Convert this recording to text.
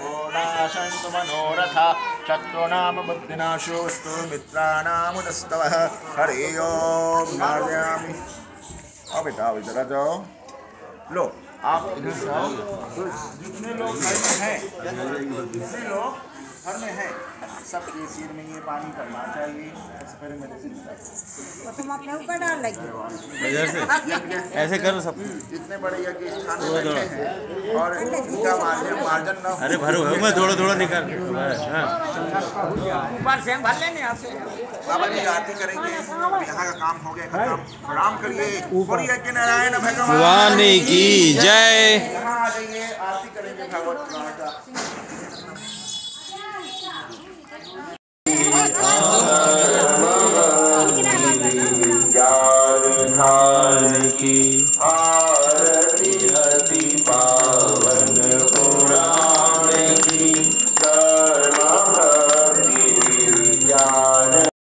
घोडाशन्तु मनोरथा शत्रूणामबुद्धिनाशोऽस्तु मित्राणामुदस्तवः हरि ओम नार्यामि अब बेटा इधर आ जाओ लो आप इधर जाओ जितने लोग घर में हैं जितने लोग घर में हैं सबके सिर में ये पानी करना चाहिए सबसे पहले मेरे सिर तो तुम अपने ऊपर डाल लगी इधर से? ऐसे करो सब। जितने बड़े यज्ञ स्थान बैठे हैं और इनका मार्जन मार्जन न हो। अरे भरो भरो मैं थोड़ा थोड़ा निकाल ऊपर से भर लेने आपसे बाबा जी आरती करेंगे। यहाँ का काम हो गया खत्म प्रणाम करिए। ऊपर। यज्ञ नारायण भगवान भगवान की जय। यहाँ आ जाइए आरती करेंगे भगवत का।